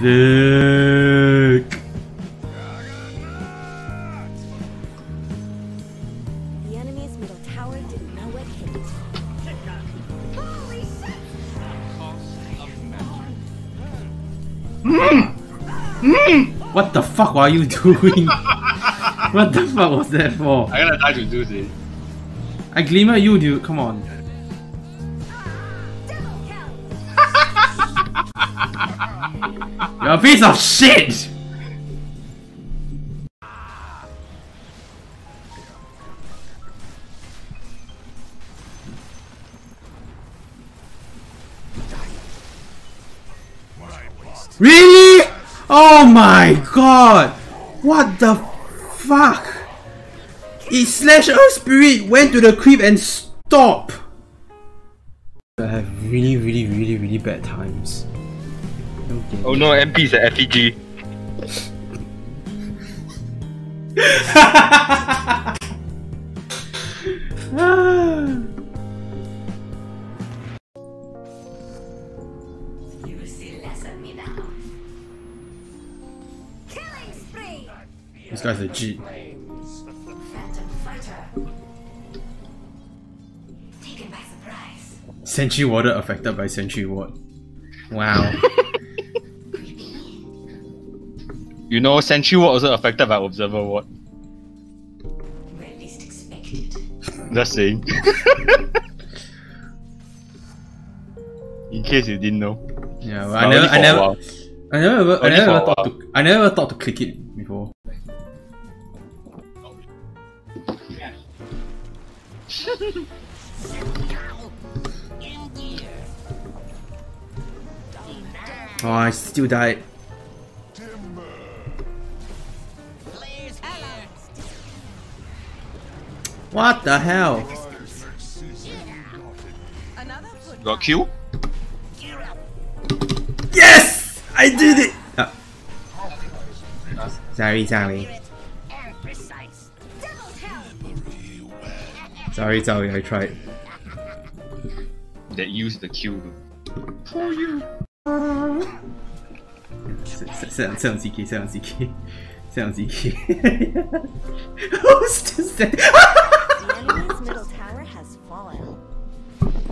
Vic. The enemy's middle tower didn't know what hit it. Holy shit! Hmm. Hmm. What the fuck are you doing? what the fuck was that for? I'm gonna die to do this. I glimmer you, dude. Come on. You're a piece of shit! Really? Oh my god! What the fuck? It slash Earth Spirit went to the creep and stop! I have really, really, really, really bad times. Okay. Oh no, MP is a FEG. You will see less of me now. Killing spree! This guy's a G. Phantom fighter. Taken. Sentry Warder affected by Sentry Ward. Wow. You know, Sentry Ward also affected by Observer Ward. Where least expected. Just saying. In case you didn't know. yeah, well, But I never, I for a never. I never, ever, I never for ever thought to, I never ever thought to click it before. Oh, I still died. What the hell? Got Q? Yes! I did it! Oh. Sorry, sorry. Sorry, sorry, I tried. That used the Q. For you! C'est un CK, c'est un CK. C'est CK. Who's this? that? The enemy's middle tower has fallen.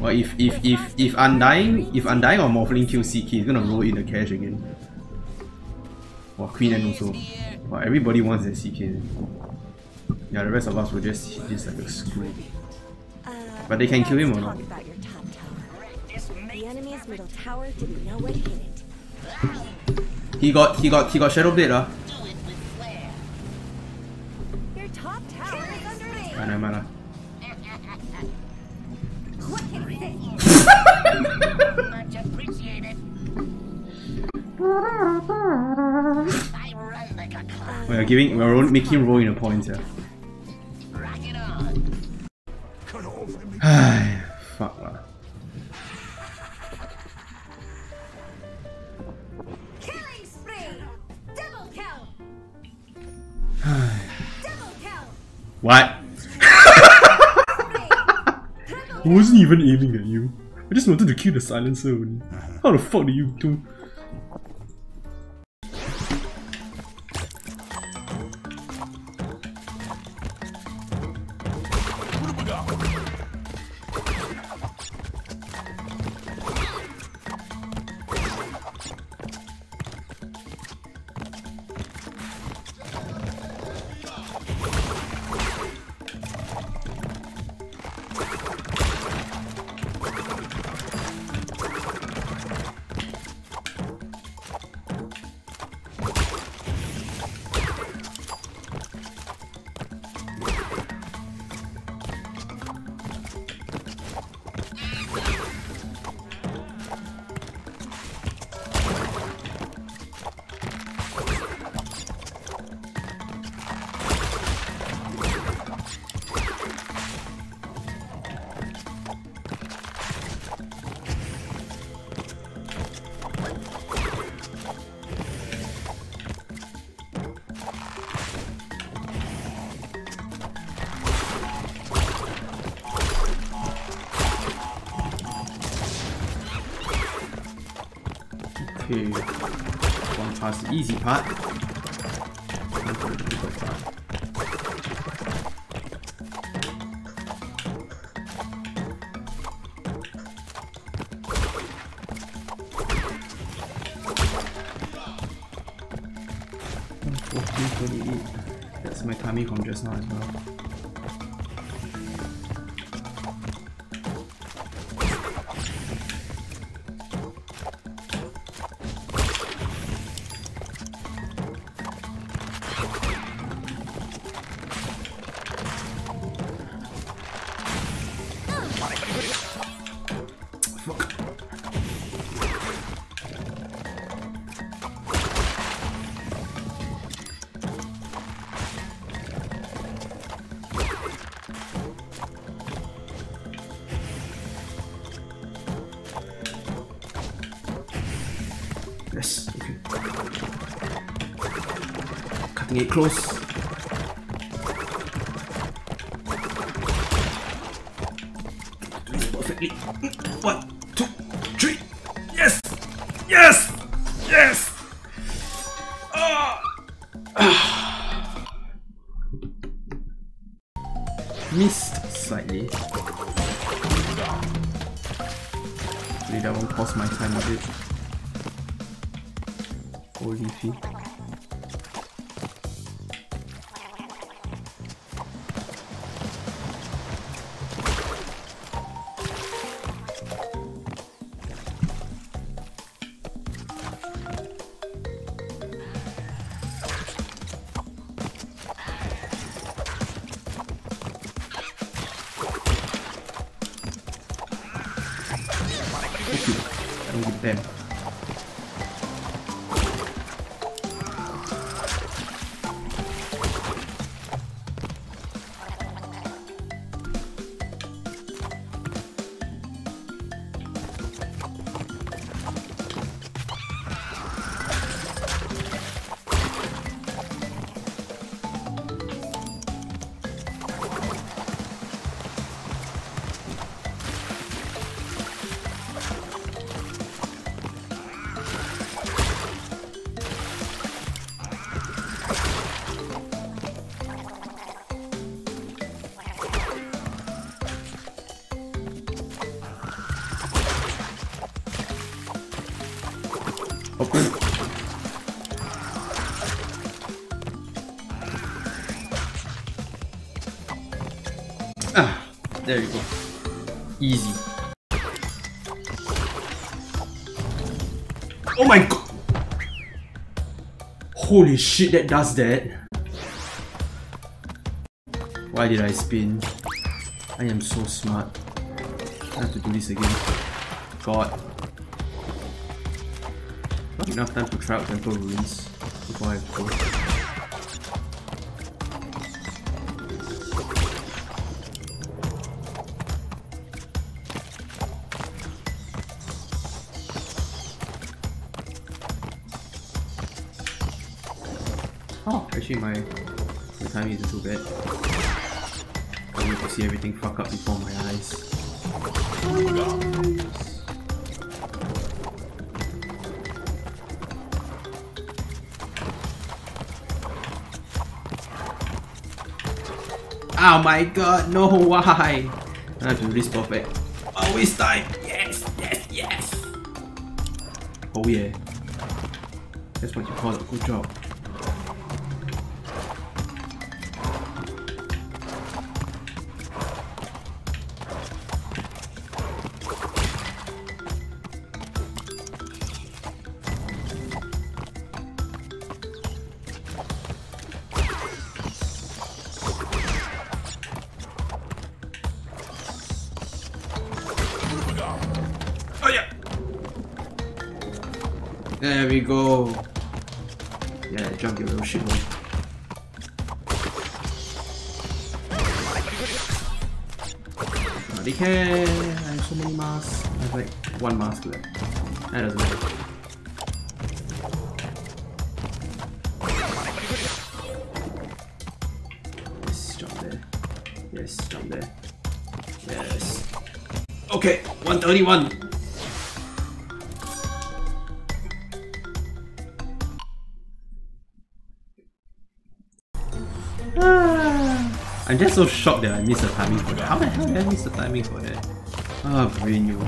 well, if if if if Undying, if Undying or Morphling kill CK, he's gonna roll in the cash again. Well, Queen and also. Well, everybody wants that CK. Yeah, the rest of us will just just like a screw. Uh, But they can kill him or not? talk about your top tower. The enemy's middle tower didn't know what hit it. He got he got he got Shadow Blade lah. Your top tower is under me. Ah, never mind lah. Quick and fit. Much appreciated. I run like a clock. We're giving we're making the points yeah. I wasn't even aiming at you. I just wanted to kill the silencer only. Uh-huh. How the fuck did you do? Okay. One past the easy part. That's my tummy from just now as well. Cutting it close. Perfectly. One, two, three. Yes! Yes! Yes! Ah! Missed slightly. Hopefully that won't cost my time a bit. Holy fee. Ah, there you go. Easy. Oh my god! Holy shit, that does that. Why did I spin? I am so smart. I have to do this again. God. Not enough time to try out temple ruins before I go. Oh, actually my, my timing isn't too bad. I need to see everything fuck up before my eyes. My Oh no, why? I have to do this perfect. Always time! Yes, yes, yes! Oh yeah. That's what you call a good job. There we go. Yeah, your little shithole. Nobody care. I have so many masks. I have like one mask left. That doesn't matter. Yes, jump there. Yes, jump there. Yes. Okay, 131. I'm just so shocked that I missed the timing for that. How the hell did I miss the timing for that? Ah, brain you.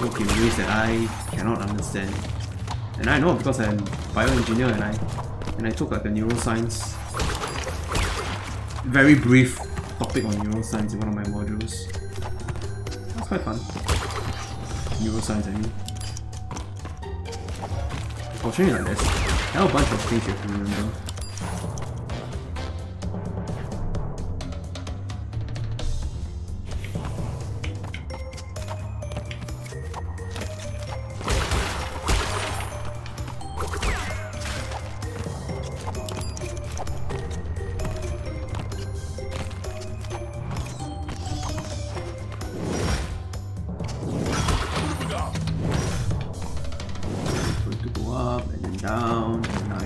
Work in ways that I cannot understand. And I know because I'm bioengineer and I and I took like a neuroscience very brief topic on neuroscience in one of my modules. That's quite fun. Neuroscience, I mean. I'll like this. There are a bunch of things you have to remember.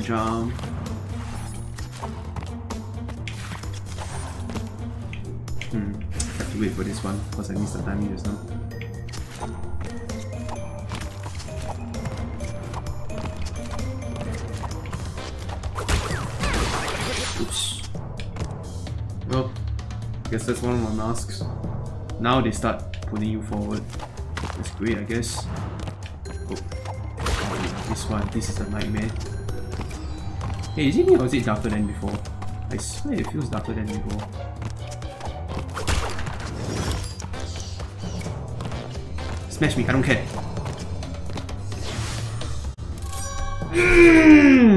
Jump. Hmm, have to wait for this one because I missed the timing just now. Oops. Well, I guess that's one of my masks. Now they start pulling you forward. That's great, I guess. Oh. This one, this is a nightmare. Hey, is it me or is it darker than before? I swear it feels darker than before. Smash me, I don't care. Hmm.